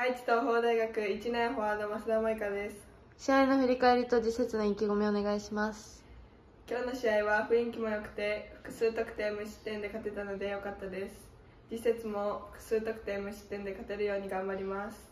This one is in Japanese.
愛知東邦大学1年フォワード増田舞香です。試合の振り返りと次節の意気込みお願いします。今日の試合は雰囲気も良くて複数得点無失点で勝てたので良かったです。次節も複数得点無失点で勝てるように頑張ります。